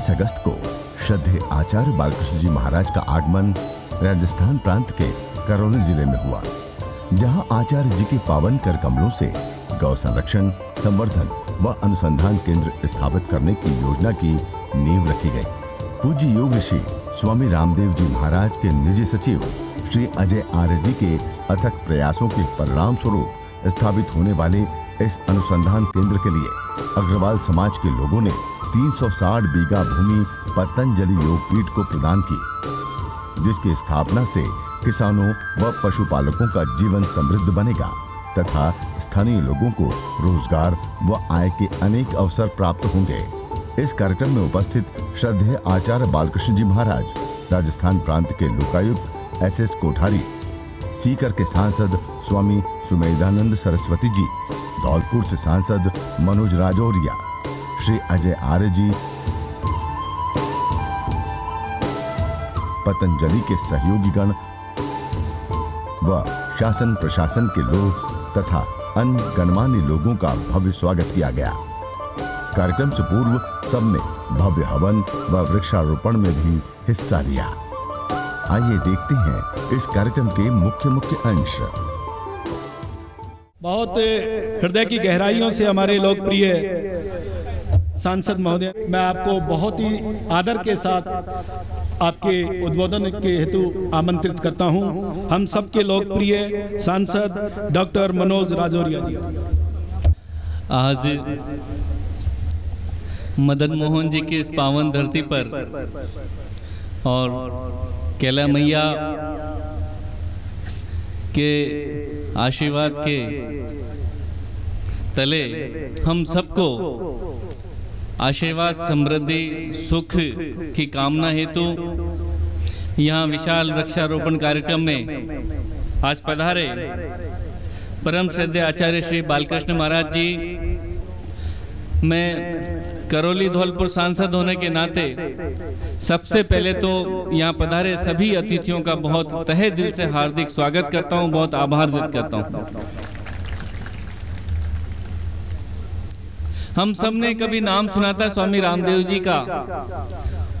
23 अगस्त को श्रद्धे आचार्य बालकृष्ण जी महाराज का आगमन राजस्थान प्रांत के करौली ज़िले में हुआ, जहाँ आचार्य जी के पावन कर कमलों से गौ संरक्षण, संवर्धन व अनुसंधान केंद्र स्थापित करने की योजना की नींव रखी गई। पूज्य योग ऋषि स्वामी रामदेव जी महाराज के निजी सचिव श्री अजय आर्य जी के अथक प्रयासों के परिणाम स्वरूप स्थापित होने वाले इस अनुसंधान केंद्र के लिए अग्रवाल समाज के लोगों ने 360 बीघा भूमि पतंजलि योग पीठ को प्रदान की, जिसकी स्थापना से किसानों व पशुपालकों का जीवन समृद्ध बनेगा तथा स्थानीय लोगों को रोज़गार व आय के अनेक अवसर प्राप्त होंगे। इस कार्यक्रम में उपस्थित श्रद्धेय आचार्य बालकृष्ण जी महाराज, राजस्थान प्रांत के लोकायुक्त एस एस कोठारी, सीकर के सांसद स्वामी सुमेधानंद सरस्वती जी धौलपुर से सांसद मनोज राजौरिया, श्री अजय आर्य जी पतंजलि के सहयोगी गण व शासन प्रशासन के लोग तथा अन्य गणमान्य लोगों का भव्य स्वागत किया गया। कार्यक्रम से पूर्व सबने भव्य हवन व वृक्षारोपण में भी हिस्सा लिया। आइए देखते हैं इस कार्यक्रम के मुख्य मुख्य अंश। बहुत हृदय की गहराइयों से हमारे लोकप्रिय सांसद महोदय, मैं आपको बहुत ही आदर के साथ आपके उद्बोधन के हेतु आमंत्रित करता हूँ। हम सबके लोकप्रिय सांसद डॉक्टर मनोज राजौरिया जी। आज मदन मोहन जी की इस पावन धरती पर और कैला मैया के आशीर्वाद के तले हम सबको आशीर्वाद, समृद्धि, सुख की कामना हेतु यहाँ विशाल वृक्षारोपण कार्यक्रम में आज पधारे परम श्रद्धेय आचार्य श्री बालकृष्ण महाराज जी। मैं करौली धौलपुर सांसद होने के नाते सबसे पहले तो यहाँ पधारे सभी अतिथियों का बहुत तहे दिल से हार्दिक स्वागत करता हूँ, बहुत आभार व्यक्त करता हूँ। हम सबने कभी नाम सुना था स्वामी रामदेव जी का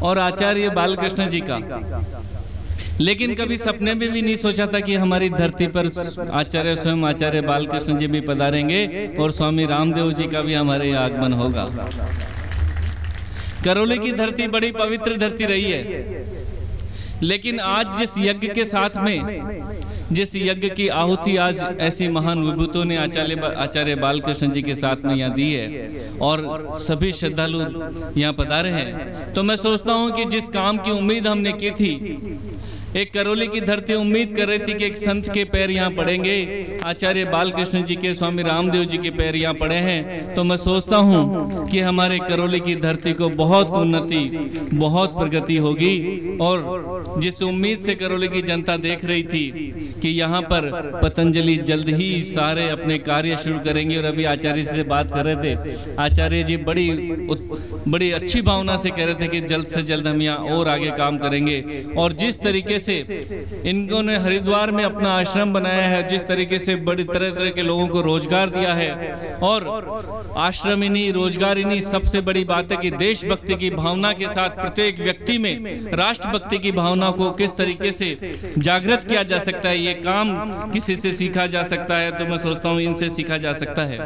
और आचार्य बालकृष्ण जी का। लेकिन कभी सपने में भी नहीं सोचा था कि हमारी धरती पर आचार्य स्वयं आचार्य बालकृष्ण जी भी पधारेंगे और स्वामी रामदेव जी का भी हमारे यहाँ आगमन होगा। करौली की धरती बड़ी पवित्र धरती रही है। लेकिन आज जिस यज्ञ के साथ में, जिस यज्ञ की आहुति आज ऐसी महान विभूतों ने आचार्य आचार्य बालकृष्ण जी के साथ में यहाँ दी है और सभी श्रद्धालु यहाँ पधारे हैं तो मैं सोचता हूँ कि जिस काम की उम्मीद हमने की थी एक करौली की धरती उम्मीद कर रही थी कि एक संत के पैर यहाँ पड़ेंगे। आचार्य बालकृष्ण जी के स्वामी रामदेव जी के पैर यहाँ पड़े हैं। तो मैं सोचता हूँ कि हमारे करौली की धरती को बहुत उन्नति, बहुत प्रगति होगी। और जिस उम्मीद से करौली की जनता देख रही थी कि यहाँ पर पतंजलि जल्द ही सारे अपने कार्य शुरू करेंगे, और अभी आचार्य से बात कर रहे थे, आचार्य जी बड़ी बड़ी अच्छी भावना से कह रहे थे कि जल्द से जल्द हम यहाँ और आगे काम करेंगे। और जिस तरीके से इनको ने हरिद्वार में अपना आश्रम बनाया है, जिस तरीके से बड़ी तरह तरह के लोगों को रोज़गार दिया है। और आश्रम नहीं रोज़गार ही नहीं सबसे बड़ी बात है कि देशभक्ति की भावना के साथ प्रत्येक व्यक्ति में राष्ट्रभक्ति की भावना को किस तरीके से जागृत किया जा सकता है, ये काम किसी से सीखा जा सकता है तो मैं सोचता हूँ इनसे सीखा जा सकता है।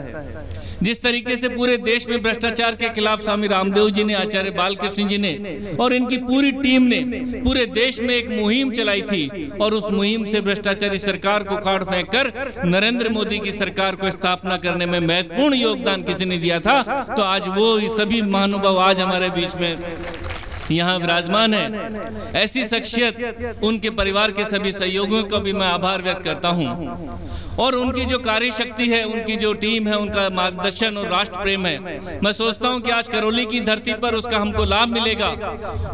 जिस तरीके से पूरे देश में भ्रष्टाचार के खिलाफ स्वामी रामदेव जी ने, आचार्य बालकृष्ण जी ने और इनकी पूरी टीम ने पूरे देश में एक मुहिम चलाई थी और उस मुहिम से भ्रष्टाचारी सरकार को काट फेंक कर नरेंद्र मोदी की सरकार को स्थापना करने में महत्वपूर्ण योगदान किसी ने दिया था तो आज वो सभी महानुभाव आज हमारे बीच में यहाँ विराजमान है। ऐसी शख्सियत उनके परिवार के सभी सहयोगियों को भी मैं आभार व्यक्त करता हूँ। और उनकी जो कार्य शक्ति है उनकी जो टीम है उनका मार्गदर्शन और राष्ट्र प्रेम है। मैं सोचता हूँ कि आज करौली की धरती पर उसका हमको लाभ मिलेगा।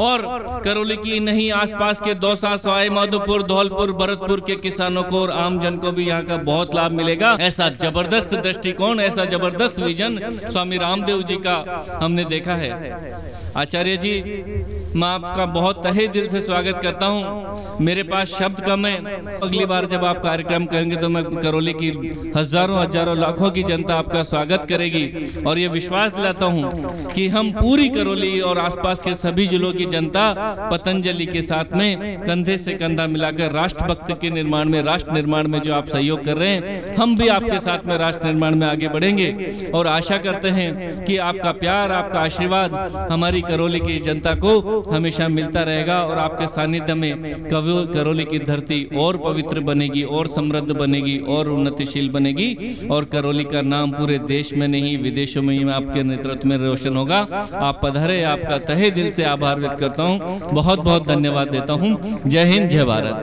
और करौली की नहीं आसपास के दौसा सवाई माधोपुर धौलपुर भरतपुर के किसानों को और आम जन को भी यहाँ का बहुत लाभ मिलेगा। ऐसा ज़बरदस्त दृष्टिकोण ऐसा ज़बरदस्त विजन स्वामी रामदेव जी का हमने देखा है। आचार्य जी मैं आपका बहुत तहे दिल से स्वागत करता हूँ। मेरे पास शब्द कम है। अगली बार जब आप कार्यक्रम करेंगे तो मैं करौली की हज़ारों हज़ारों, लाखों की जनता आपका स्वागत करेगी। और ये विश्वास दिलाता हूँ कि हम पूरी करौली और आसपास के सभी जिलों की जनता पतंजलि के साथ में कंधे से कंधा मिलाकर राष्ट्रभक्त के निर्माण में, राष्ट्र निर्माण में जो आप सहयोग कर रहे हैं, हम भी आपके साथ में राष्ट्र निर्माण में आगे बढ़ेंगे। और आशा करते हैं कि आपका प्यार, आपका आशीर्वाद हमारी करौली की जनता को हमेशा मिलता रहेगा और आपके सानिध्य में कवि करौली की धरती और पवित्र बनेगी और समृद्ध बनेगी और उन्नतिशील बनेगी और करौली का नाम पूरे देश में नहीं विदेशों में ही आपके नेतृत्व में रोशन होगा। आप पधारे आपका तहे दिल से आभार व्यक्त करता हूँ। बहुत बहुत धन्यवाद देता हूँ। जय हिंद जय भारत।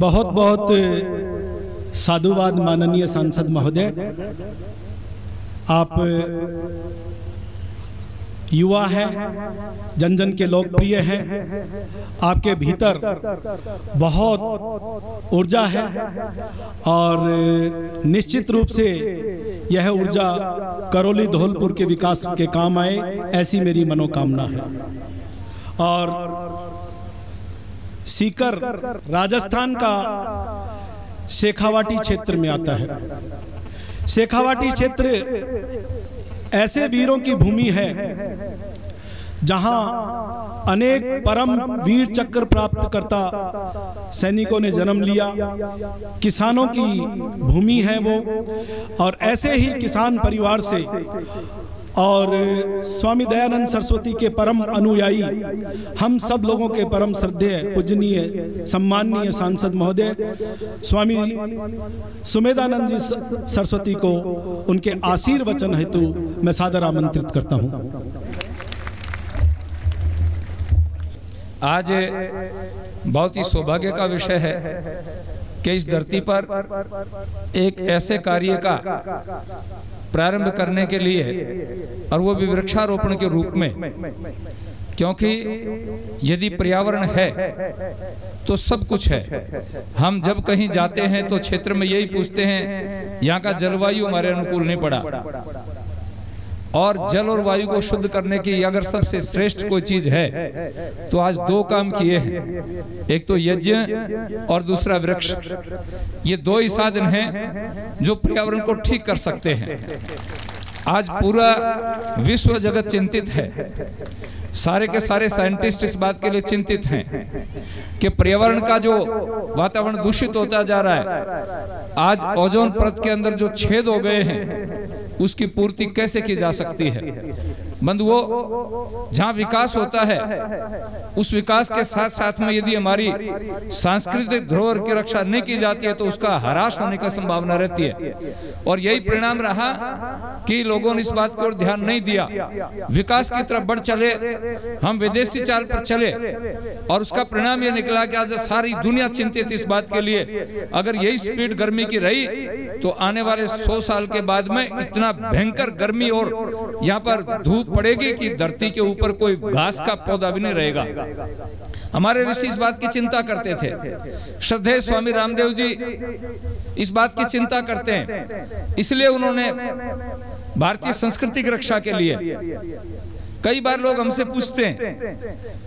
बहुत बहुत साधुवाद माननीय सांसद महोदय। आप युवा हैं जन जन के लोकप्रिय हैं, आपके भीतर बहुत ऊर्जा है और निश्चित रूप से यह ऊर्जा करौली धौलपुर के विकास के काम आए, ऐसी मेरी मनोकामना है। और सीकर राजस्थान का शेखावाटी क्षेत्र में आता है। शेखावाटी क्षेत्र ऐसे वीरों की भूमि है, जहाँ अनेक परम वीर चक्र प्राप्त करता सैनिकों ने जन्म लिया, किसानों की भूमि है वो, और ऐसे ही किसान परिवार से और स्वामी दयानंद सरस्वती के परम अनुयायी, हम सब लोगों के परम श्रद्धेय, पूजनीय, सम्माननीय सांसद महोदय, स्वामी सुमेधानंद जी सरस्वती को उनके आशीर्वचन हेतु मैं सादर आमंत्रित करता हूँ। आज बहुत ही सौभाग्य का विषय है कि इस धरती पर एक ऐसे कार्य का प्रारंभ करने के लिए और वो भी वृक्षारोपण के रूप में। क्योंकि यदि पर्यावरण है तो सब कुछ है। हम जब कहीं जाते हैं तो क्षेत्र में यही पूछते हैं यहाँ का जलवायु हमारे अनुकूल नहीं पड़ा। और जल और वायु को शुद्ध करने की अगर सबसे श्रेष्ठ कोई चीज़ है तो आज दो काम किए हैं। एक तो यज्ञ और दूसरा वृक्ष। ये दो ही साधन हैं जो पर्यावरण को ठीक कर सकते हैं। आज पूरा विश्व जगत चिंतित है। सारे के सारे साइंटिस्ट इस बात के लिए चिंतित हैं कि पर्यावरण का जो वातावरण दूषित होता जा रहा है, आज ओजोन परत के अंदर जो छेद हो गए हैं उसकी पूर्ति कैसे की जा सकती है? बंधुओं जहाँ विकास होता है, उस विकास के साथ साथ में यदि हमारी सांस्कृतिक धरोहर की रक्षा नहीं की जाती है तो उसका हराश होने का संभावना रहती है। और यही परिणाम रहा कि लोगों ने इस बात को ध्यान नहीं दिया। विकास की तरफ़ बढ़ चले, हम विदेशी चाल पर चले, और उसका परिणाम यह निकला कि आज सारी दुनिया चिंतित इस बात के लिए। अगर यही स्पीड गर्मी की रही तो आने वाले सौ साल के बाद में इतना भयंकर गर्मी और यहाँ पर धूप पड़ेगी कि धरती के ऊपर कोई घास का पौधा भी नहीं रहेगा। हमारे ऋषि इस बात की चिंता करते थे। श्रद्धेय स्वामी रामदेव जी इस बात की चिंता करते हैं। इसलिए उन्होंने भारतीय संस्कृति की रक्षा के लिए कई बार लोग हमसे पूछते हैं।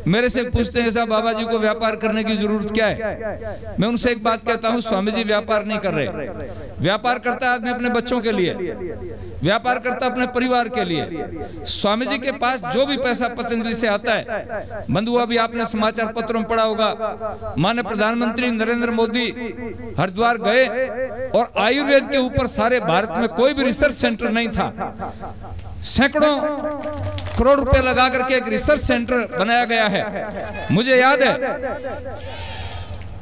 मेरे से पूछते हैं साहब बाबा जी को व्यापार करने की ज़रूरत क्या है? मैं उनसे एक बात कहता हूँ स्वामी जी व्यापार नहीं कर रहे। व्यापार करता है आदमी अपने बच्चों के लिए। व्यापार करता अपने परिवार के लिए। स्वामी जी के पास जो भी पैसा पतंजलि से आता है, बंधु अभी आपने समाचार पत्रों में पढ़ा होगा। माननीय प्रधानमंत्री नरेंद्र मोदी हरिद्वार गए और आयुर्वेद के ऊपर सारे भारत में कोई भी रिसर्च सेंटर नहीं था। सैकड़ों करोड़ रुपए लगा करके एक रिसर्च सेंटर बनाया गया है। मुझे याद है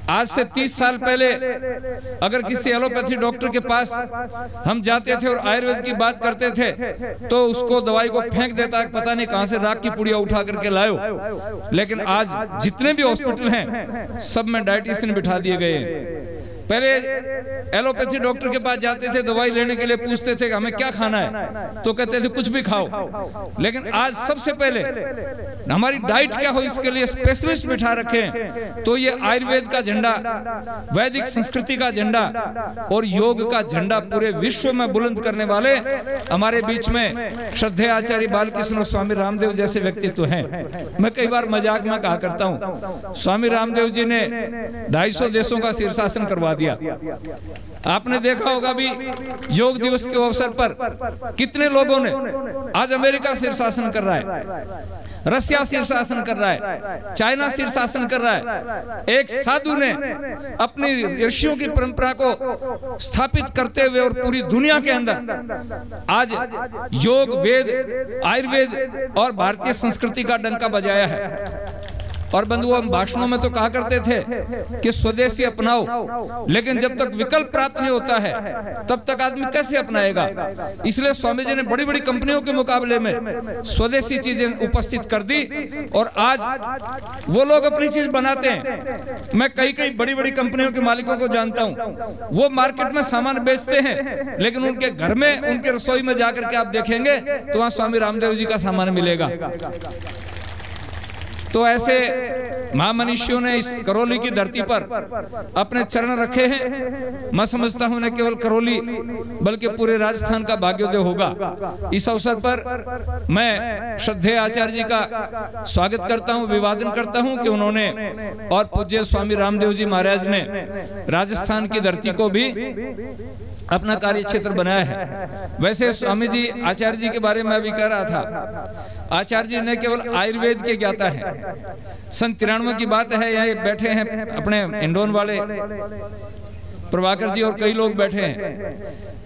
आज से तीस साल पहले अगर किसी एलोपैथी डॉक्टर के पास हम जाते थे और आयुर्वेद की बात करते थे तो उसको दवाई को फेंक देता है पता नहीं कहाँ से राख की पुड़िया उठा करके लायो लेकिन आज जितने भी हॉस्पिटल हैं सब में डायटिशियन बिठा दिए गए पहले एलोपैथी डॉक्टर के पास जाते थे, दवाई लेने के लिए पूछते थे हमें क्या खाना है? तो कहते थे, कुछ भी खाओ। लेकिन आज सबसे पहले हमारी डाइट क्या हो, इसके लिए स्पेशलिस्ट बिठा रखे तो ये आयुर्वेद का झंडा, वैदिक संस्कृति का झंडा और योग का झंडा पूरे विश्व में बुलंद करने वाले हमारे बीच में श्रद्धे आचार्य बालकृष्ण और स्वामी रामदेव जैसे व्यक्तित्व हैं। मैं कई बार मज़ाक में कहा करता हूँ, स्वामी रामदेव जी ने 250 देशों का शीर्षासन करवा दिया। आपने देखा होगा भी योग दिवस के अवसर पर कितने लोगों ने आज अमेरिका शीर्षासन कर रहा है, रसिया शीर्षासन कर रहा है, चाइना शीर्षासन कर रहा है। एक साधु ने अपनी ऋषियों की परंपरा को स्थापित करते हुए और पूरी दुनिया के अंदर आज योग, वेद, आयुर्वेद और भारतीय संस्कृति का डंका बजाया है। और बंधुओं, हम भाषणों में तो कहा करते थे कि स्वदेशी अपनाओ। लेकिन जब तक विकल्प प्राप्त नहीं होता है, तब तक आदमी कैसे अपनाएगा? इसलिए स्वामी जी ने बड़ी बड़ी कंपनियों के मुकाबले में स्वदेशी चीज़ें उपस्थित कर दी और आज वो लोग अपनी चीज़ बनाते हैं। मैं कई कई बड़ी बड़ी कंपनियों के मालिकों को जानता हूँ। वो मार्केट में सामान बेचते हैं, लेकिन उनके घर में, उनके रसोई में जाकर के आप देखेंगे तो वहाँ स्वामी रामदेव जी का सामान मिलेगा। तो ऐसे महामनुष्यों ने इस करौली की धरती पर अपने चरण रखे हैं। मैं समझता हूँ न केवल करौली, बल्कि पूरे राजस्थान का भाग्योदय होगा। इस अवसर पर मैं श्रद्धे आचार्य जी का स्वागत करता हूँ, अभिवादन करता हूँ कि उन्होंने और पूज्य स्वामी रामदेव जी महाराज ने राजस्थान की धरती को भी अपना कार्य क्षेत्र बनाया है। वैसे स्वामी जी आचार्य जी के बारे में अभी कह रहा था। आचार्य जी ने केवल आयुर्वेद के ज्ञाता है। सन तिरानवे की बात है यहाँ बैठे हैं अपने इंडोन वाले प्रभाकर जी और कई लोग बैठे हैं।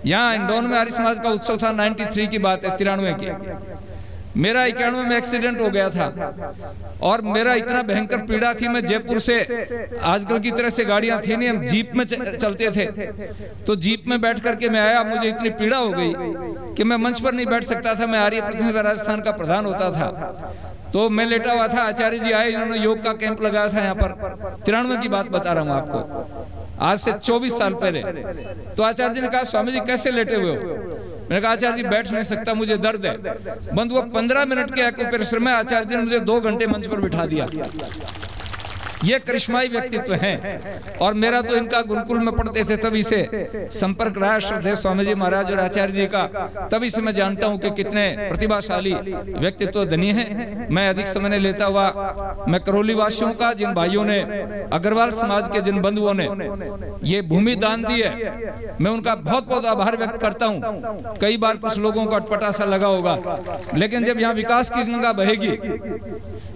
यहाँ इंडोन में आर्य समाज का उत्सव था 93 की बात है तिरानवे की। मेरा इक्यानवे में एक्सीडेंट हो गया था। और मेरा इतना भयंकर पीड़ा थी, मैं जयपुर से आजकल की तरह से गाड़ियाँ थी नहीं, हम जीप में चलते थे। तो जीप में बैठ करके मैं आया, मुझे इतनी पीड़ा हो गई कि मैं मंच पर नहीं बैठ सकता था, मैं आर्य प्रतिनिधि राजस्थान का प्रधान होता था। तो मैं लेटा हुआ था, आचार्य जी आए, इन्होंने योग का कैंप लगाया था यहाँ पर। तिरानवे की बात बता रहा हूँ आपको। आज से 24 साल पहले। तो आचार्य जी ने कहा, स्वामी जी, कैसे लेटे हुए हो? मैंने कहा, आचार्य जी, बैठ नहीं सकता, मुझे दर्द है। बंद वो पंद्रह मिनट के एक्यूप्रेशर में आचार्य जी ने मुझे दो घंटे मंच पर बिठा दिया। ये करिश्माई व्यक्तित्व हैं। और मेरा तो इनका गुरुकुल में पढ़ते थे तभी से। संपर्क रहा श्रद्धे स्वामी जी महाराज और आचार्य जी का। तभी से मैं जानता हूँ कि कितने प्रतिभाशाली व्यक्तित्व धनी है। मैं अधिक समय नहीं लेता हुआ। मैं करौली वासियों का, जिन भाइयों ने, अग्रवाल समाज के जिन बंधुओं ने, ये भूमि दान दी है। मैं उनका बहुत बहुत आभार व्यक्त करता हूँ। कई बार कुछ लोगों को अटपटा सा लगा होगा। लेकिन जब यहाँ विकास की गंगा बहेगी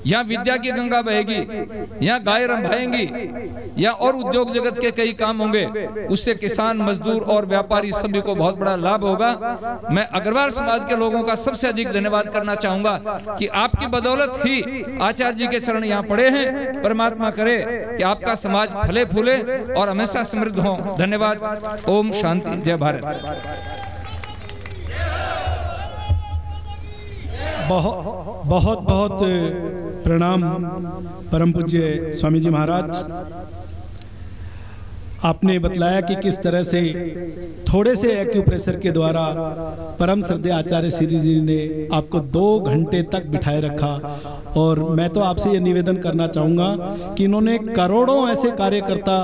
यहाँ विद्या की गंगा बहेगी यहाँ गाय रंभाएँगी या और उद्योग जगत के कई काम होंगे, उससे किसान, मजदूर और व्यापारी सभी को बहुत बड़ा लाभ होगा। मैं अग्रवाल समाज के लोगों का सबसे अधिक धन्यवाद करना चाहूँगा कि आपकी बदौलत ही आचार्य जी के चरण यहाँ पड़े हैं। परमात्मा करे कि आपका समाज फले फूले और हमेशा समृद्ध हो। धन्यवाद। ओम शांति। जय भारत। बहुत बहुत बहुत प्रणाम। परम पूज्य स्वामी जी महाराज। आपने बतलाया कि किस तरह से थोड़े से एक्यूप्रेशर के द्वारा परम श्रद्धे आचार्य श्री जी ने आपको दो घंटे तक बिठाए रखा। और मैं तो आपसे ये निवेदन करना चाहूँगा कि इन्होंने करोड़ों ऐसे कार्यकर्ता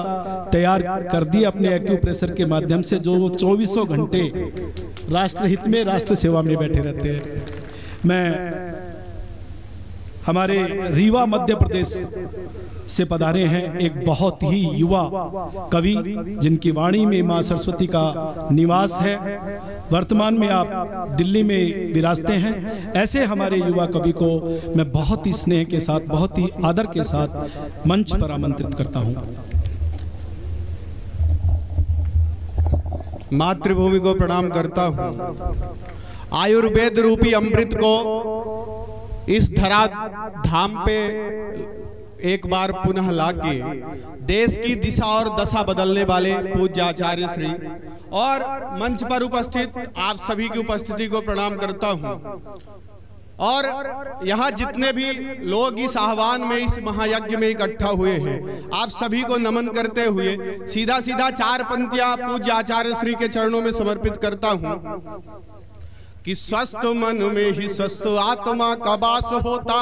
तैयार कर दिए अपने एक्यूप्रेशर के माध्यम से जो वो चौबीसों घंटे राष्ट्रहित में राष्ट्र सेवा में बैठे रहते हैं। मैं हमारे रीवा मध्य प्रदेश से पधारे हैं एक बहुत ही युवा कवि, जिनकी वाणी में माँ सरस्वती का निवास है। वर्तमान में आप दिल्ली में विराजते हैं। ऐसे हमारे युवा कवि को मैं बहुत ही स्नेह के साथ, बहुत ही आदर के साथ मंच पर आमंत्रित करता हूँ। मातृभूमि को प्रणाम करता हूँ। आयुर्वेद रूपी अमृत को इस धरा धाम पे एक बार पुनः लाके देश की दिशा और दशा बदलने वाले पूज्य आचार्य श्री और मंच पर उपस्थित आप सभी की उपस्थिति को प्रणाम करता हूँ। और यहाँ जितने भी लोग इस आह्वान में, इस महायज्ञ में इकट्ठा हुए हैं, आप सभी को नमन करते हुए सीधा सीधा चार पंक्तियाँ पूज्य आचार्य श्री के चरणों में समर्पित करता हूँ। कि स्वस्थ मन में ही स्वस्थ आत्मा का वास होता,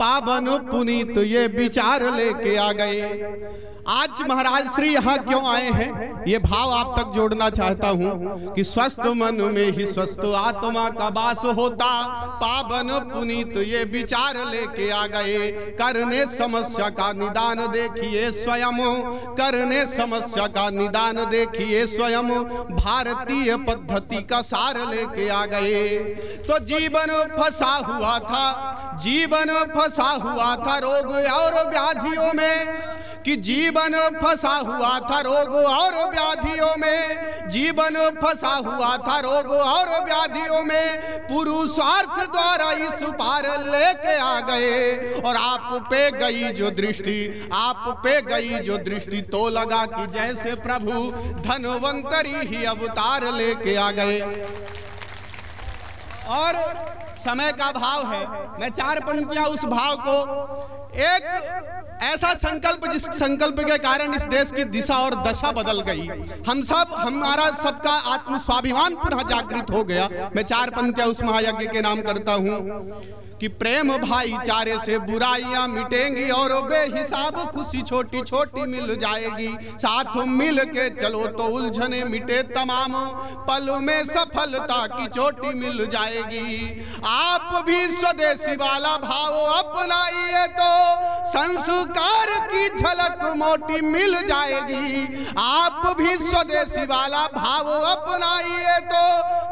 पावन पुनीत ये विचार लेके आ गए। आज महाराज श्री यहाँ क्यों आए हैं? ये भाव आप तक जोड़ना चाहता हूँ कि स्वस्थ मन में ही स्वस्थ आत्मा का वास होता, पावन पुनीत ये विचार लेके आ गए। करने समस्या का निदान देखिए स्वयं, करने समस्या का निदान देखिए स्वयं। भारतीय पद्धति का सार लेके आ गए। तो जीवन फंसा हुआ था, जीवन फंसा हुआ था रोग और व्याधियों में, कि जीवन फंसा हुआ था रोग और व्याधियों में, जीवन फंसा हुआ था रोग और व्याधियों में, पुरुषार्थ द्वारा इस पार लेके आ गए, और आप पे गई जो दृष्टि, आप पे गई जो दृष्टि तो लगा कि जैसे प्रभु धनवंतरी ही अवतार लेके आ गए। और समय का भाव है। मैं चार पंक्तियाँ उस भाव को, एक ऐसा संकल्प जिस संकल्प के कारण इस देश की दिशा और दशा बदल गई। हम सब, हमारा सबका आत्म स्वाभिमान पुनः जागृत हो गया। मैं चार पंक्तियाँ उस महायज्ञ के नाम करता हूँ। कि प्रेम भाईचारे से बुराइयाँ मिटेंगी और बेहिसाब खुशी छोटी छोटी मिल जाएगी। साथ मिल के चलो तो उलझने मिटे तमाम। पल में सफलता की चोटी मिल जाएगी। आप भी स्वदेशी वाला भाव अपनाइए तो संस्कार की झलक मोटी मिल जाएगी। आप भी स्वदेशी वाला भाव अपनाइए तो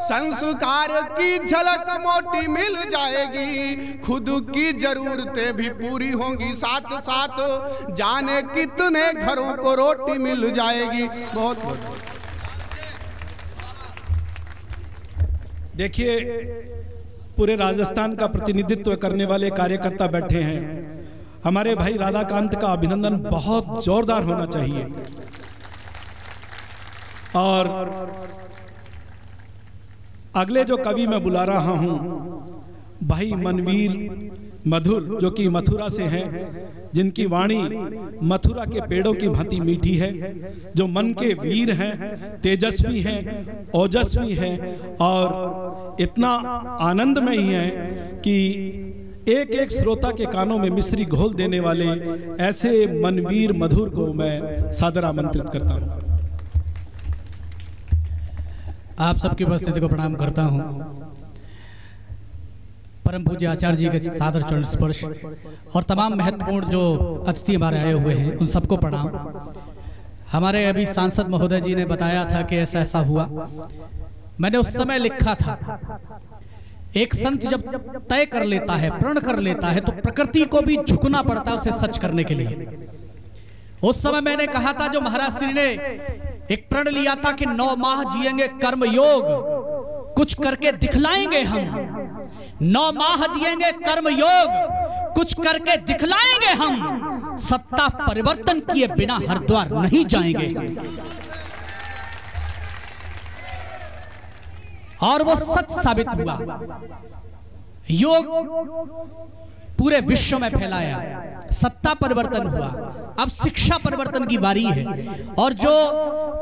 संस्कार की झलक मोटी मिल जाएगी। खुद की जरूरतें भी पूरी होंगी साथ साथ। जाने कितने घरों को रोटी मिल जाएगी। बहुत बहुत देखिए, पूरे राजस्थान का प्रतिनिधित्व करने वाले कार्यकर्ता बैठे हैं। हमारे भाई राधाकांत का अभिनंदन बहुत जोरदार होना चाहिए। और अगले जो कवि मैं बुला रहा हूँ भाई मनवीर मधुर जो कि मथुरा से हैं जिनकी वाणी मथुरा के पेड़ों की भांति मीठी है जो मन के वीर हैं तेजस्वी हैं ओजस्वी हैं और इतना आनंद में ही हैं कि एक एक श्रोता के कानों में मिश्री घोल देने वाले ऐसे मनवीर मधुर को मैं सादर आमंत्रित करता हूँ। आप सबकी उपस्थिति को प्रणाम करता हूँ। परम पूज्य आचार्य जी के सादर चरण स्पर्श और तमाम महत्वपूर्ण जो अतिथि हमारे आए हुए हैं उन सबको प्रणाम। हमारे अभी सांसद महोदय जी ने बताया था कि ऐसा ऐसा हुआ। मैंने उस समय लिखा था। एक संत जब तय कर लेता है प्रण कर लेता है तो प्रकृति को भी झुकना पड़ता है उसे सच करने के लिए। उस समय मैंने कहा था जो महाराज श्री ने एक प्रण लिया था कि नौ माह जिएँगे कर्म योग कुछ करके दिखलाएँगे हम। नौ माह जिएँगे कर्म योग कुछ करके दिखलाएँगे हम। सत्ता परिवर्तन किए बिना हरिद्वार नहीं जाएँगे। और वो सच साबित हुआ। योग पूरे विश्व में फैलाया। सत्ता परिवर्तन हुआ। अब शिक्षा परिवर्तन की बारी है। और जो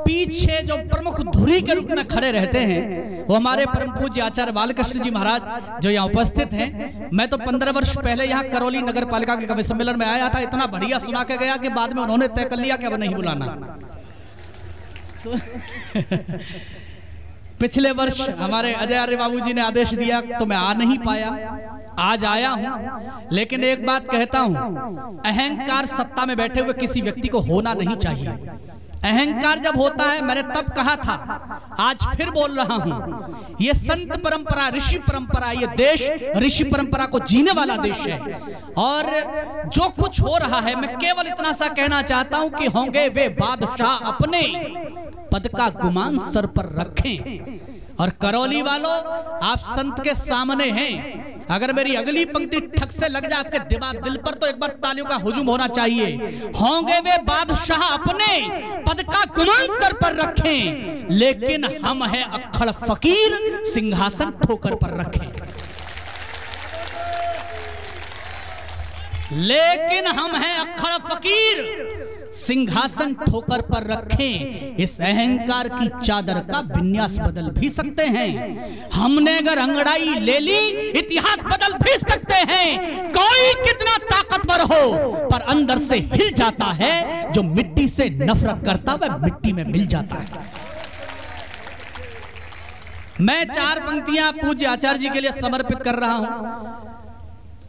पीछे जो प्रमुख धुरी के रूप में खड़े रहते हैं, वो हमारे परम पूज्य आचार्य बालकृष्ण जी महाराज जो यहाँ उपस्थित हैं। मैं तो पंद्रह वर्ष पहले यहाँ करौली नगर पालिका के कवि सम्मेलन में आया था। इतना बढ़िया सुना के गया कि बाद में उन्होंने तय कर लिया कि अब नहीं बुलाना। तो पिछले वर्ष हमारे अजय आर्य बाबू जी ने आदेश दिया तो मैं आ नहीं पाया। आज आया हूँ, लेकिन एक बात कहता हूँ, अहंकार सत्ता में बैठे हुए किसी व्यक्ति को होना नहीं चाहिए। अहंकार जब होता है, मैंने तब कहा था, आज फिर बोल रहा हूँ, ये संत परंपरा, ऋषि परंपरा, ये देश ऋषि परंपरा को जीने वाला देश है। और जो कुछ हो रहा है, मैं केवल इतना सा कहना चाहता हूँ कि होंगे वे बादशाह अपने पद का गुमान सर पर रखें। और करौली वालों, आप संत के सामने हैं अगर मेरी अगली पंक्ति ठक से लग जाए आपके दिमाग दिल पर तो एक बार तालियों का हुजूम होना चाहिए। होंगे वे बादशाह अपने पद का गुमान सर पर रखें। लेकिन हम हैं अखड़ फकीर सिंहासन ठोकर पर रखें। लेकिन हम हैं अखड़ फकीर। सिंहासन ठोकर पर रखें। इस अहंकार की चादर का विन्यास बदल भी सकते हैं। हमने अगर अंगड़ाई ले ली, इतिहास बदल भी सकते हैं। कोई कितना ताकतवर हो, पर अंदर से हिल जाता है। जो मिट्टी से नफरत करता, वह मिट्टी में मिल जाता है। मैं चार पंक्तियाँ पूज्य आचार्य जी के लिए समर्पित कर रहा हूँ।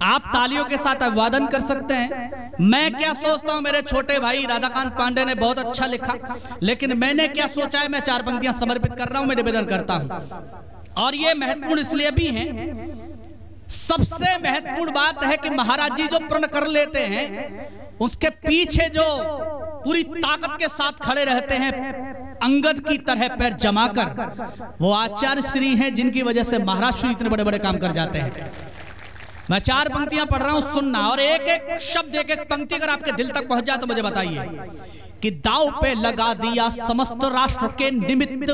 आप तालियों के साथ अभिवादन कर सकते हैं। मैं क्या सोचता हूँ, मेरे छोटे भाई राधाकांत पांडे ने बहुत अच्छा लिखा, लेकिन मैंने क्या सोचा है, मैं चार पंक्तियाँ समर्पित कर रहा हूँ, मैं निवेदन करता हूँ। और ये महत्वपूर्ण इसलिए भी है, सबसे महत्वपूर्ण बात है कि महाराज जी जो प्रण कर लेते हैं, उसके पीछे जो पूरी ताकत के साथ खड़े रहते हैं, अंगद की तरह पैर जमाकर, वो आचार्य श्री हैं जिनकी वजह से महाराज श्री इतने बड़े बड़े काम कर जाते हैं। मैं चार पंक्तियाँ पढ़ रहा हूँ, सुनना, और एक एक शब्द, एक एक पंक्ति अगर आपके दिल तक पहुँच जाए तो मुझे बताइए। कि दाव पे लगा दिया समस्त राष्ट्र के निमित्त।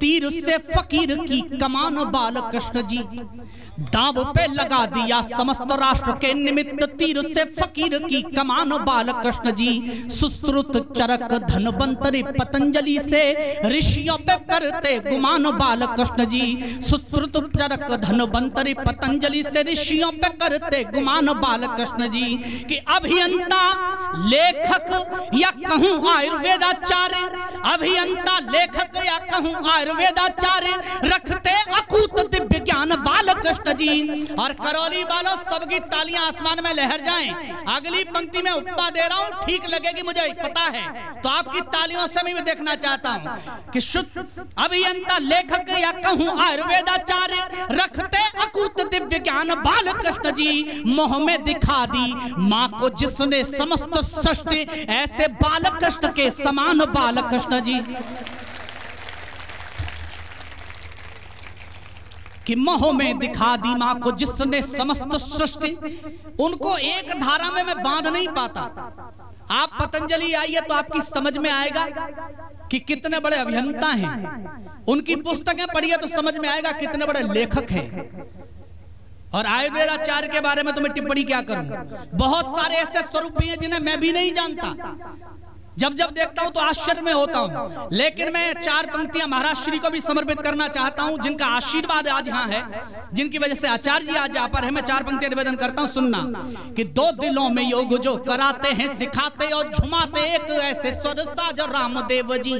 तीर से फकीर की कमान बाल कृष्ण जी। दाव पे लगा दिया समस्त राष्ट्र के निमित्त। तीर से फकीर की कमान बाल कृष्ण जी। सुश्रुत चरक धनवंतरी पतंजलि से ऋषियों पे करते गुमान बाल कृष्ण जी। सुश्रुत चरक धनवंतरी पतंजलि से ऋषियों पे करते गुमान बाल कृष्ण जी। कि अभियंता लेखक या कहूँ आयुर्वेदाचार्य अभियंता लेखक या कहूँ आयुर्वेदाचार्य रखते अकूत दिव्य ज्ञान बाल कृष्ण जी। और करौली वालों सबकी तालियाँ आसमान में लहर जाएँ। अगली पंक्ति में उपमा दे रहा हूँ ठीक लगेगी मुझे पता है। तो आपकी तालियों से मैं देखना चाहता हूँ कि शुद्ध अभियंता लेखक या कहूँ आयुर्वेदाचार्य रखते अकूत दिव्य ज्ञान बाल कृष्ण जी। मोह में दिखा दी माँ को जिसने समस्त सृष्टि ऐसे बाल कृष्ण के समान बाल कृष्ण जी। कि मोह में दिखा दी माँ को जिसने समस्त सृष्टि, उनको एक धारा में मैं बाँध नहीं पाता। आप पतंजलि आइए तो आपकी समझ में आएगा कि कितने बड़े अभियंता हैं। उनकी पुस्तकें पढ़िए तो समझ में आएगा कितने बड़े लेखक हैं। और आयुर्वेदाचार्य के बारे में तो मैं टिप्पणी क्या करूँ? बहुत सारे ऐसे स्वरूप भी हैं जिन्हें मैं भी नहीं जानता। जब जब देखता हूँ तो आश्चर्य में होता हूँ। लेकिन मैं चार पंक्तियाँ महाराज श्री को भी समर्पित करना चाहता हूँ, जिनका आशीर्वाद आज यहाँ है, जिनकी वजह से आचार्य जी आज यहाँ पर है। मैं चार पंक्तियाँ निवेदन करता हूँ, सुनना। कि दो दिलों में योग जो कराते हैं, सिखाते और झुमाते, एक ऐसे स्वर साज रामदेव जी।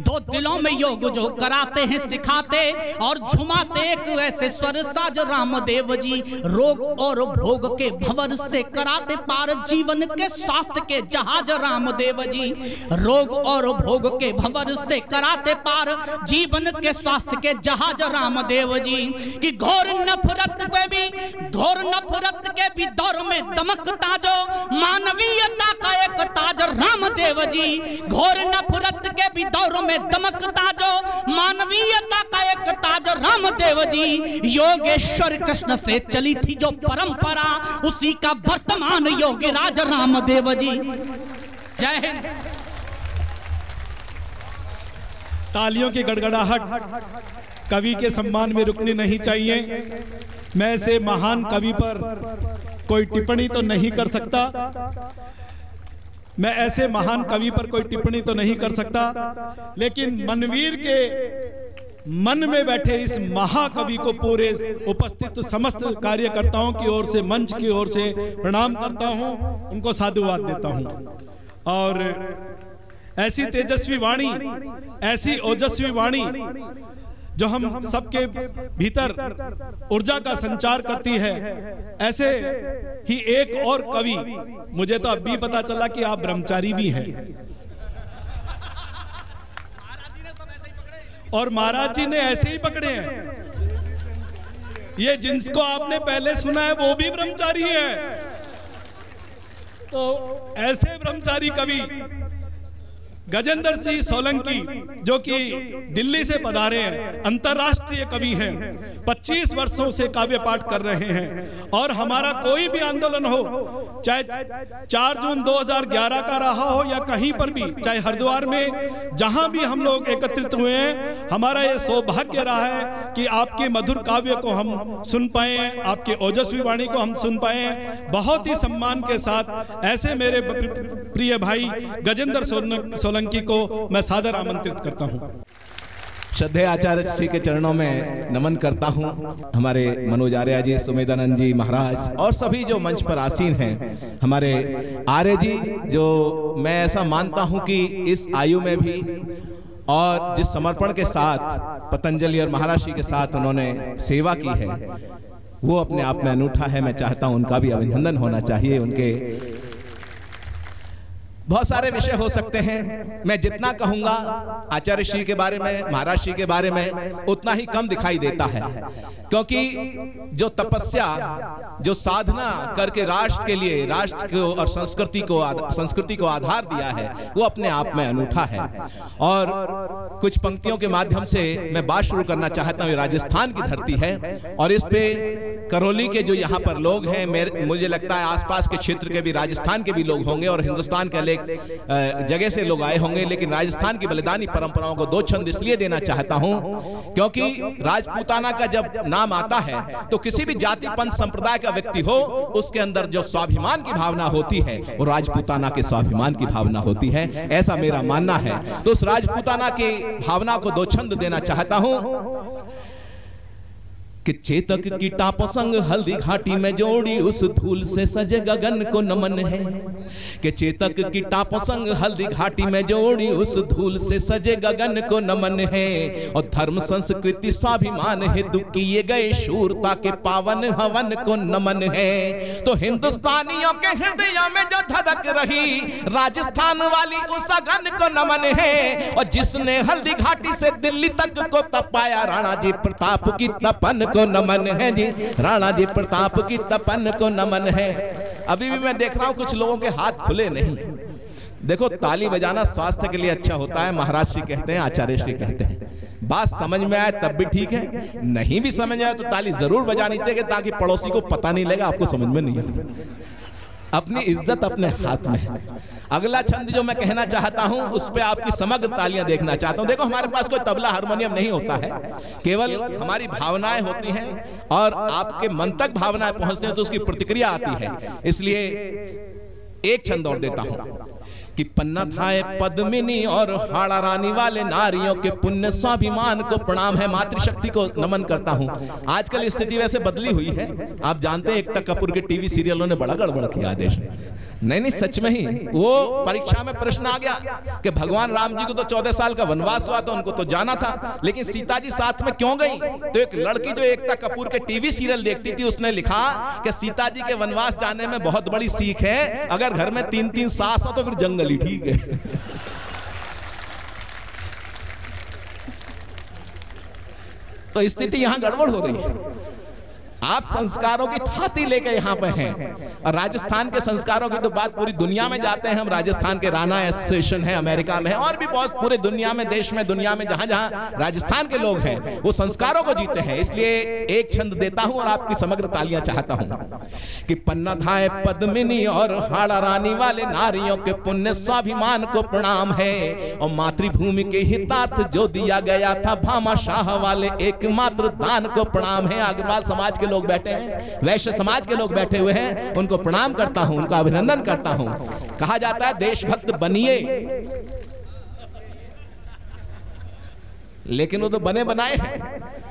दो दिलों में योग जो कराते हैं, सिखाते और झुमाते, एक ऐसे स्वर साज रामदेव जी। रोग और भोग के भंवर से कराते पार जीवन के स्वास्थ्य के जहाज़ रामदेव जी। रोग और भोग के भंवर से कराते पार, जीवन के स्वास्थ्य के जहाज़ रामदेव जी, कि घोर नफरत में भी, घोर नफरत के भी दौर में दमकता जो मानवीयता का एक ताज रामदेव जी, घोर नफरत के भी दौर में दमकता जो मानवीयता का एक ताज रामदेव जी, योगेश्वर कृष्ण से चली थी जो परंपरा, उसी का वर्तमान योगी राज रामदेव जी। जय हिंद। तालियों की गड़गड़ाहट, कवि के सम्मान में रुकनी नहीं चाहिए। मैं ऐसे महान कवि पर कोई टिप्पणी तो नहीं कर सकता। मैं ऐसे महान कवि पर कोई टिप्पणी तो नहीं कर सकता। लेकिन मनवीर के मन में बैठे इस महाकवि को पूरे उपस्थित समस्त कार्यकर्ताओं की ओर से, मंच की ओर से प्रणाम करता हूँ। उनको साधुवाद देता हूँ। और ऐसी तेजस्वी वाणी ऐसी ओजस्वी वाणी जो हम सबके भीतर ऊर्जा का संचार करती है। ऐसे ही एक और कवि मुझे तो अब भी पता चला कि आप ब्रह्मचारी भी हैं। और महाराज जी ने ऐसे ही पकड़े हैं। ये जिनको आपने पहले सुना है वो भी ब्रह्मचारी है। तो ऐसे ब्रह्मचारी कवि गजेंद्र सिंह सोलंकी, जो कि दिल्ली से पधारे हैं, अंतर्राष्ट्रीय कवि हैं 25 वर्षों से काव्य पाठ कर रहे हैं। और हमारा कोई भी आंदोलन हो, चाहे 4 जून 2011 का रहा हो या कहीं पर भी, चाहे हरिद्वार में, जहाँ भी हम लोग एकत्रित हुए हैं, हमारा ये सौभाग्य रहा है कि आपके मधुर काव्य को हम सुन पाए, आपके ओजस्वी वाणी को हम सुन पाए। बहुत ही सम्मान के साथ, ऐसे मेरे प्रिय भाई गजेंद्र सोलंकी को मैं सादर आमंत्रित करता हूँ। श्रद्धेय आचार्य श्री के चरणों में नमन करता हूँ। हमारे मनोज आर्या जी, सुमेधानंद जी महाराज और सभी जो मंच पर आसीन हैं। हमारे आर्य जी, जो मैं ऐसा मानता हूँ कि इस आयु में भी और जिस समर्पण के साथ पतंजलि और महाराज के साथ उन्होंने सेवा की है, वो अपने आप में अनूठा है। मैं चाहता हूँ उनका भी अभिनंदन होना चाहिए, उनके बहुत सारे विषय हो सकते हैं। मैं जितना कहूँगा, आचार्य श्री के बारे में, महाराज श्री के बारे में, उतना ही कम दिखाई देता है। क्योंकि जो तपस्या, जो साधना करके राष्ट्र के लिए, राष्ट्र को और संस्कृति को संस्कृति को आधार दिया है, वो अपने आप में अनूठा है। और कुछ पंक्तियों के माध्यम से मैं बात शुरू करना चाहता हूँ राजस्थान की धरती है, और इस पे करौली के जो यहाँ पर लोग हैं मुझे लगता है आसपास के क्षेत्र के भी, राजस्थान के भी लोग होंगे और हिंदुस्तान के एक जगह से लोग आए होंगे, लेकिन राजस्थान की बलिदानी परंपराओं को दो छंद इसलिए देना चाहता हूँ क्योंकि राजपूताना का जब नाम आता है तो किसी भी जाति पंथ संप्रदाय का व्यक्ति हो, उसके अंदर जो स्वाभिमान की भावना होती है, वो राजपूताना के स्वाभिमान की भावना होती है, ऐसा मेरा मानना है। तो उस राजपूताना की भावना को दो छंद देना चाहता हूँ। कि चेतक की टाप संग हल्दी घाटी में जोड़ी, उस धूल से सजे गगन को नमन है। कि चेतक की टाप संग हल्दी घाटी में जोड़ी, उस धूल से सजे गगन को नमन है। और धर्म, संस्कृति, स्वाभिमान हेतु किए गए शूरता के पावन हवन को नमन है। तो हिंदुस्तानियों के हृदय में जो धड़क रही, राजस्थान वाली उस गगन को नमन है। और जिसने हल्दी घाटी से दिल्ली तक को तपाया, राणा जी प्रताप की तपन को नमन है जी। राणा जी, प्रताप की तपन को नमन है। अभी भी मैं देख रहा हूँ, कुछ लोगों के हाथ खुले नहीं। देखो, ताली बजाना स्वास्थ्य के लिए अच्छा होता है, महाराज श्री कहते हैं, आचार्य श्री कहते हैं। बात समझ में आए, तब भी ठीक है। नहीं भी समझ आए तो ताली ज़रूर बजानी चाहिए ताकि पड़ोसी को पता नहीं लगा, आपको समझ में नहीं आएगा अपनी इज़्ज़त अपने हाथ में है। अगला छंद जो मैं कहना चाहता हूँ, उस पर आपकी समग्र तालियाँ देखना चाहता हूँ। देखो, हमारे पास कोई तबला, हारमोनियम नहीं होता है। केवल हमारी भावनाएँ होती हैं और आपके मन तक भावनाएँ पहुँचती हैं तो उसकी प्रतिक्रिया आती है। इसलिए एक छंद और देता हूँ। कि पन्ना थाए पद्मिनी और हाड़ा रानी वाले नारियों के पुण्य स्वाभिमान को प्रणाम है, मातृशक्ति को नमन करता हूँ। आजकल स्थिति वैसे बदली हुई है। आप जानते हैं, एकता कपूर के टीवी सीरियलों ने बड़ा गड़बड़ किया देश नहीं नहीं सच में ही। वो परीक्षा में प्रश्न आ गया कि भगवान राम जी को तो चौदह साल का वनवास हुआ था उनको तो जाना था। लेकिन सीता जी साथ में क्यों गई? तो एक लड़की जो एकता कपूर के टीवी सीरियल देखती थी उसने लिखा कि सीता जी के वनवास जाने में बहुत बड़ी सीख है। अगर घर में तीन तीन सास हो तो फिर जंगल ही ठीक है। तो स्थिति यहाँ गड़बड़ हो रही है। आप संस्कारों की थाती लेके यहाँ पे हैं। और राजस्थान के संस्कारों की तो बात पूरी दुनिया में जाते हैं। हम राजस्थान के राना एसोसिएशन है, अमेरिका में और भी बहुत पूरे दुनिया में, देश में, दुनिया में जहाँ जहाँ राजस्थान के लोग हैं, वो संस्कारों को जीते हैं। इसलिए एक छंद देता हूँ और आपकी समग्र तालियाँ चाहता हूँ कि पन्ना धाए पद्मिनी और हाड़ा रानी वाले नारियों के पुण्य स्वाभिमान को प्रणाम है। और मातृभूमि के हितार्थ जो दिया गया था, भामा शाह वाले एकमात्र दान को प्रणाम है। अग्रवाल समाज के लोग बैठे हैं, वैश्य समाज के लोग बैठे हुए हैं, उनको प्रणाम करता हूँ, उनका अभिनंदन करता हूँ। कहा जाता है, देशभक्त बनिए। लेकिन वो तो बने बनाए हैं।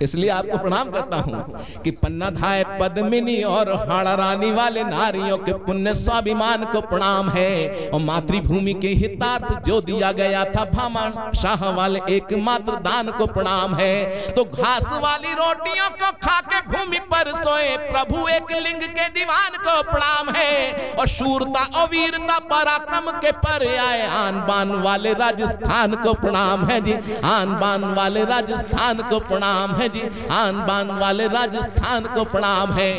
इसलिए आपको प्रणाम करता हूँ कि पन्ना धाय पद्मिनी और हाड़ा रानी वाले नारियों के पुण्य स्वाभिमान को प्रणाम है और मातृभूमि के हितार्थ जो दिया गया था भामा शाह वाले एकमात्र दान को प्रणाम है। तो घास वाली रोटियों को खा के भूमि पर सोए प्रभु एक लिंग के दीवान को प्रणाम है और शूरता और वीरता पराक्रम के पर आए आन बान वाले राजस्थान को प्रणाम है जी। आन बान वाले राजस्थान को प्रणाम है जी, आन बान वाले राजस्थान को प्रणाम है।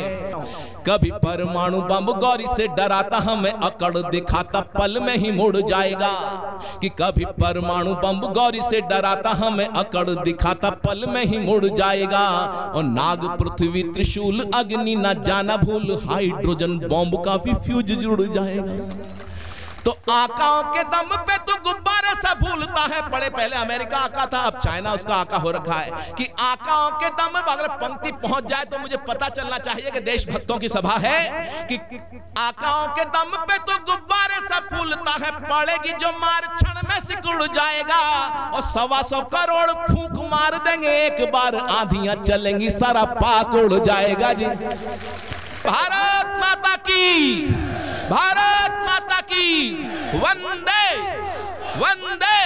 कभी परमाणु बम गौरी से डराता हमें अकड़ दिखाता, पल में ही मुड़ जाएगा। कि कभी परमाणु बम गौरी से डराता हमें अकड़ दिखाता, पल में ही मुड़ जाएगा। और नाग पृथ्वी त्रिशूल अग्नि न जाना भूल, हाइड्रोजन बॉम्ब का भी फ्यूज जुड़ जाएगा। तो आकाओं के दम पे तो गुब्बारे से भूलता है। बड़े पहले अमेरिका आका था, अब चाइना उसका आका हो रखा है कि आकाओं के दम पे अगर पंक्ति पहुँच जाए तो मुझे पता चलना चाहिए कि देशभक्तों की सभा है कि आकाओं के दम पे तो गुब्बारे से फूलता है। पड़ेगी जो मार क्षण में सिकुड़ जाएगा और सवा सौ करोड़ फूक मार देंगे। एक बार आंधियाँ चलेंगी, सारा पाक उड़ जाएगा जी। भारत माता की, भारत माता की, वंदे वंदे।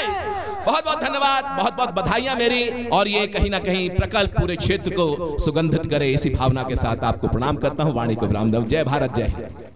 बहुत बहुत धन्यवाद, बहुत बहुत बधाइयाँ मेरी। और ये कहीं ना कहीं प्रकल्प पूरे क्षेत्र को सुगंधित करे, इसी भावना के साथ आपको प्रणाम करता हूँ, वाणी को रामदेव जय भारत, जय हिंद।